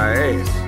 Ah, é isso.